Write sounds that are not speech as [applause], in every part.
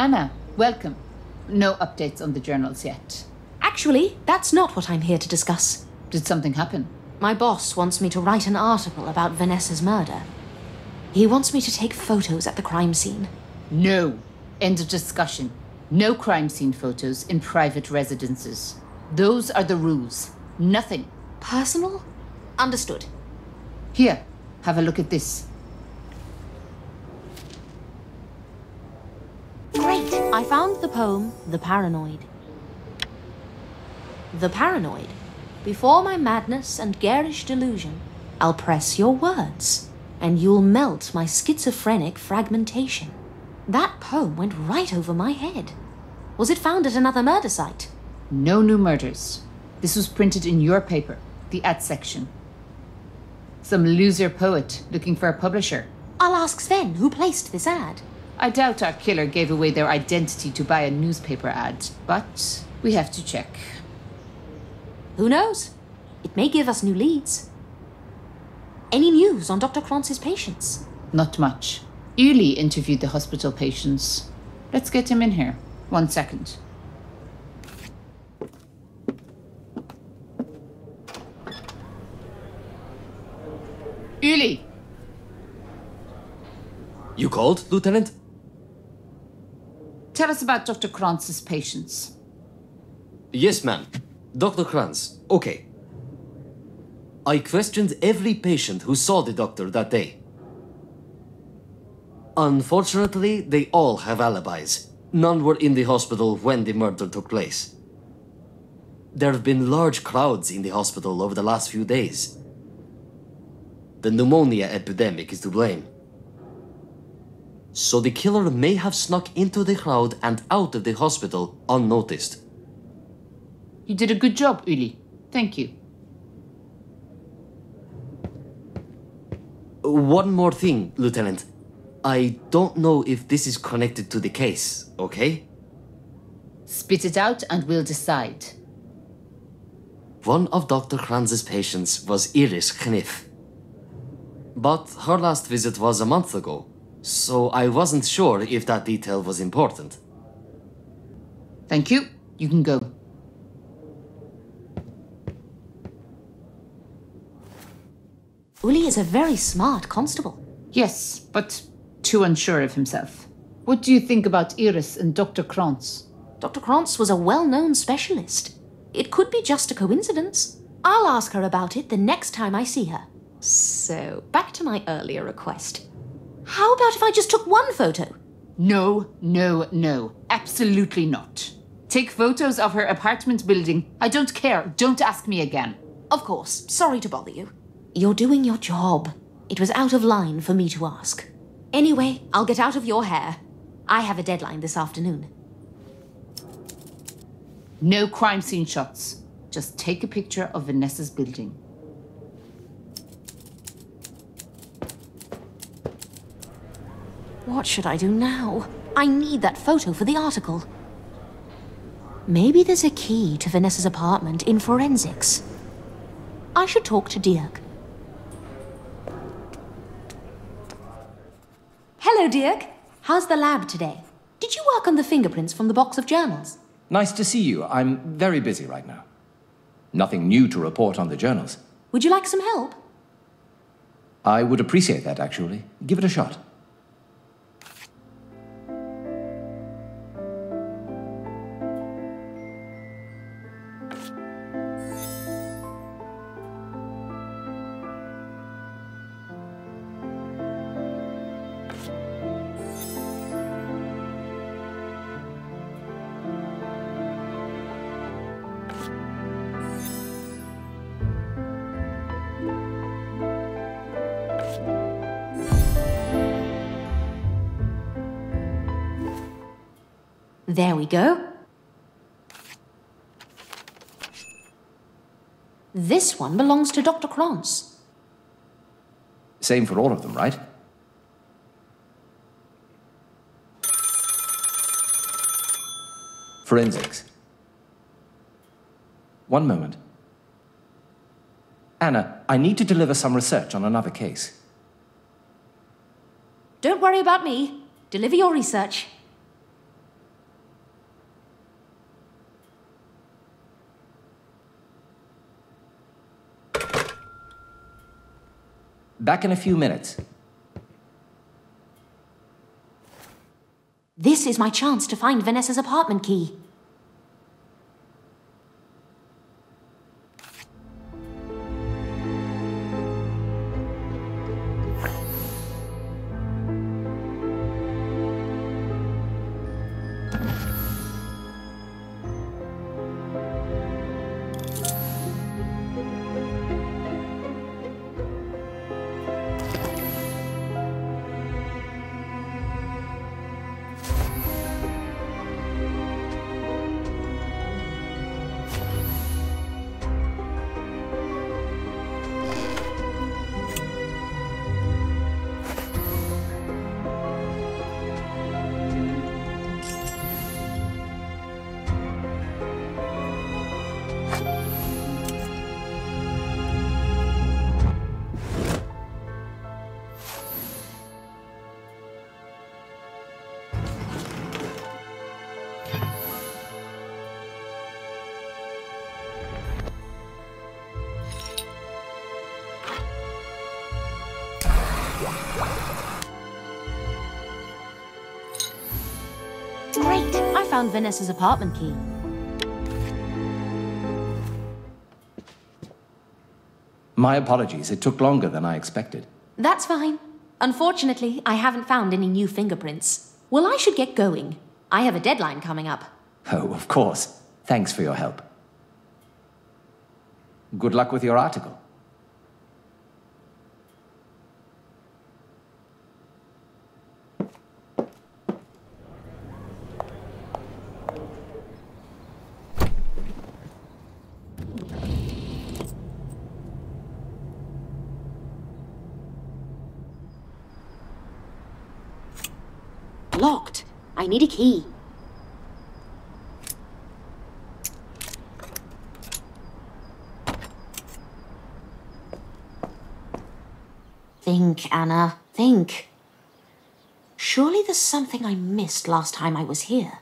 Anna, welcome. No updates on the journals yet. Actually, that's not what I'm here to discuss. Did something happen? My boss wants me to write an article about Vanessa's murder. He wants me to take photos at the crime scene. No. End of discussion. No crime scene photos in private residences. Those are the rules. Nothing. Personal? Understood. Here, have a look at this. Poem, The Paranoid. The Paranoid. Before my madness and garish delusion, I'll press your words, and you'll melt my schizophrenic fragmentation. That poem went right over my head. Was it found at another murder site? No new murders. This was printed in your paper, the ad section. Some loser poet looking for a publisher. I'll ask Sven who placed this ad. I doubt our killer gave away their identity to buy a newspaper ad, but we have to check. Who knows? It may give us new leads. Any news on Dr. Kranz's patients? Not much. Uli interviewed the hospital patients. Let's get him in here. One second. Uli! You called, Lieutenant? Tell us about Dr. Kranz's patients. Yes, ma'am. Dr. Kranz. Okay. I questioned every patient who saw the doctor that day. Unfortunately, they all have alibis. None were in the hospital when the murder took place. There have been large crowds in the hospital over the last few days. The pneumonia epidemic is to blame. So the killer may have snuck into the crowd and out of the hospital unnoticed. You did a good job, Uli. Thank you. One more thing, Lieutenant. I don't know if this is connected to the case, okay? Spit it out and we'll decide. One of Dr. Kranz's patients was Iris Kniff. But her last visit was a month ago, so I wasn't sure if that detail was important. Thank you. You can go. Uli is a very smart constable. Yes, but too unsure of himself. What do you think about Iris and Dr. Kranz? Dr. Kranz was a well known specialist. It could be just a coincidence. I'll ask her about it the next time I see her. So, back to my earlier request. How about if I just took one photo? No, no, no. Absolutely not. Take photos of her apartment building. I don't care. Don't ask me again. Of course, sorry to bother you. You're doing your job. It was out of line for me to ask. Anyway, I'll get out of your hair. I have a deadline this afternoon. No crime scene shots. Just take a picture of Vanessa's building. What should I do now? I need that photo for the article. Maybe there's a key to Vanessa's apartment in forensics. I should talk to Dirk. Hello, Dirk. How's the lab today? Did you work on the fingerprints from the box of journals? Nice to see you. I'm very busy right now. Nothing new to report on the journals. Would you like some help? I would appreciate that, actually. Give it a shot. There we go. This one belongs to Dr. Kranz. Same for all of them, right? Forensics. One moment. Anna, I need to deliver some research on another case. Don't worry about me. Deliver your research. Back in a few minutes. This is my chance to find Vanessa's apartment key. Found Vanessa's apartment key. My apologies, it took longer than I expected. That's fine. Unfortunately, I haven't found any new fingerprints. Well, I should get going. I have a deadline coming up. Oh, of course. Thanks for your help. Good luck with your article. Locked. I need a key. Think, Anna. Think. Surely there's something I missed last time I was here.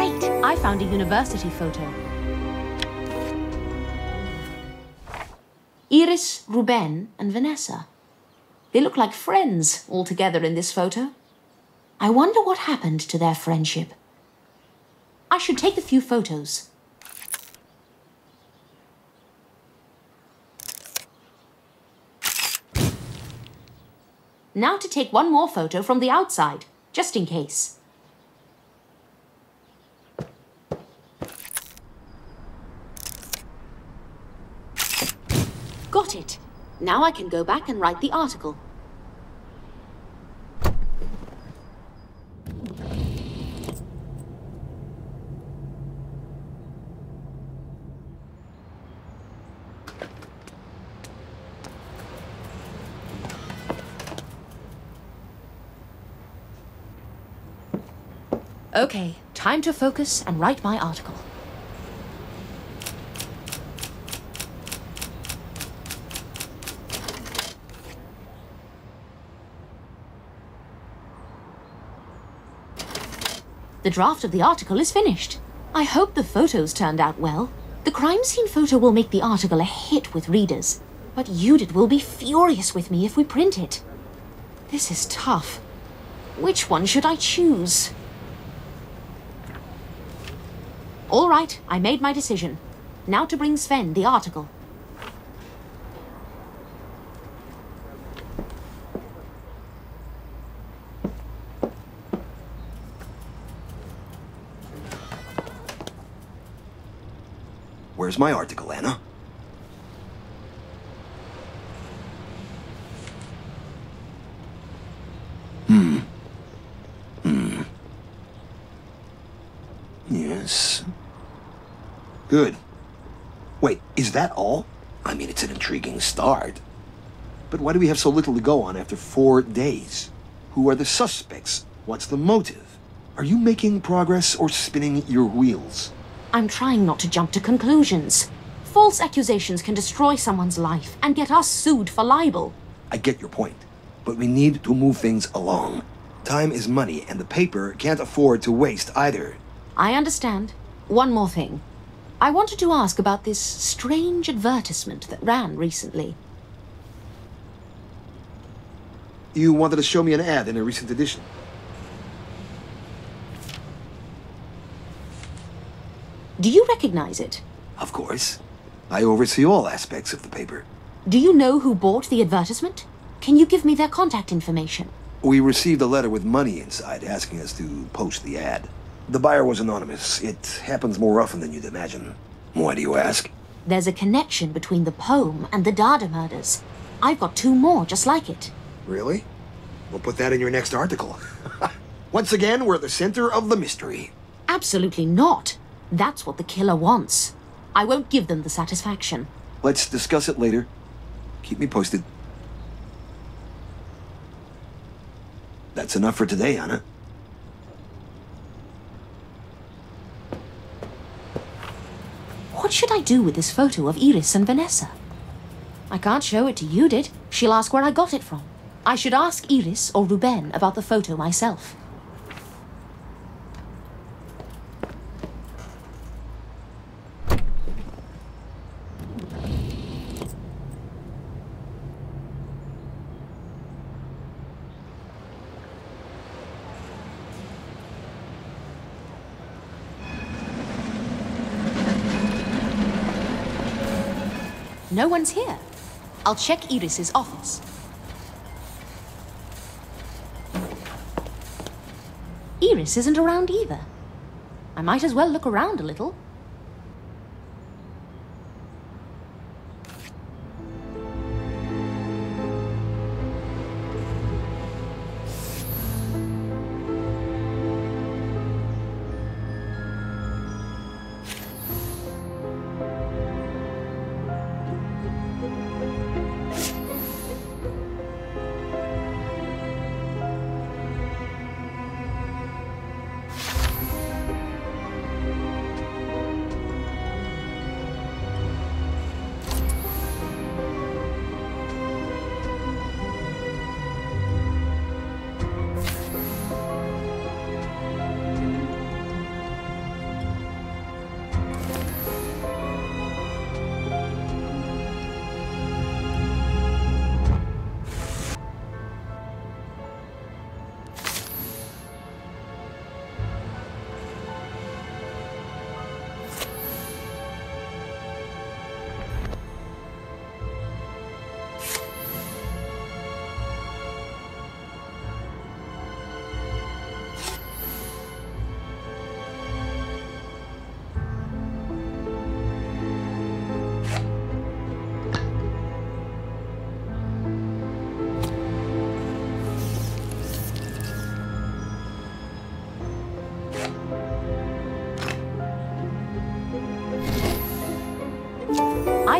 Great! I found a university photo. Iris, Ruben, and Vanessa. They look like friends all together in this photo. I wonder what happened to their friendship. I should take a few photos. Now to take one more photo from the outside, just in case. Got it. Now I can go back and write the article. Okay, time to focus and write my article. The draft of the article is finished. I hope the photos turned out well. The crime scene photo will make the article a hit with readers, but Judith will be furious with me if we print it. This is tough. Which one should I choose? All right, I made my decision. Now to bring Sven the article. Where's my article, Anna? Hmm. Hmm. Yes. Good. Wait, is that all? I mean, it's an intriguing start. But why do we have so little to go on after four days? Who are the suspects? What's the motive? Are you making progress or spinning your wheels? I'm trying not to jump to conclusions. False accusations can destroy someone's life and get us sued for libel. I get your point, but we need to move things along. Time is money, and the paper can't afford to waste either. I understand. One more thing. I wanted to ask about this strange advertisement that ran recently. You wanted to show me an ad in a recent edition. Do you recognize it? Of course. I oversee all aspects of the paper. Do you know who bought the advertisement? Can you give me their contact information? We received a letter with money inside asking us to post the ad. The buyer was anonymous. It happens more often than you'd imagine. Why do you ask? There's a connection between the poem and the Dada murders. I've got two more just like it. Really? We'll put that in your next article. [laughs] Once again, we're the center of the mystery. Absolutely not. That's what the killer wants. I won't give them the satisfaction. Let's discuss it later. Keep me posted. That's enough for today, Anna. What should I do with this photo of Iris and Vanessa? I can't show it to Judith. She'll ask where I got it from. I should ask Iris or Ruben about the photo myself. No one's here. I'll check Iris's office. Iris isn't around either. I might as well look around a little.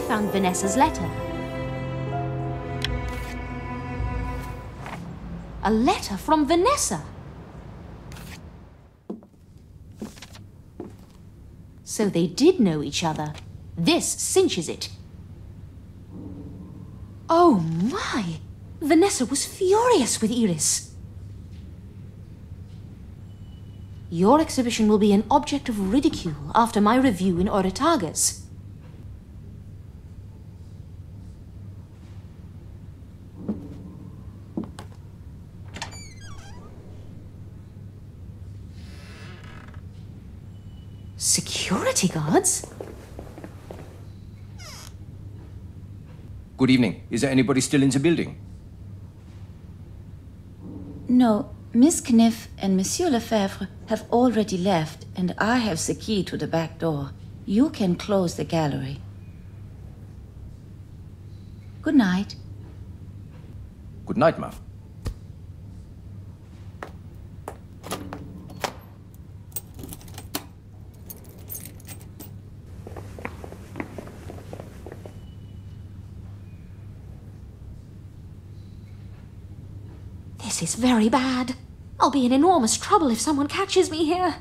I found Vanessa's letter. A letter from Vanessa. So they did know each other. This cinches it. Oh my! Vanessa was furious with Iris. Your exhibition will be an object of ridicule after my review in Oritagas. Security guards? Good evening. Is there anybody still in the building? No, Miss Kniff and Monsieur Lefebvre have already left, and I have the key to the back door. You can close the gallery. Good night. Good night, ma'am. This is very bad. I'll be in enormous trouble if someone catches me here.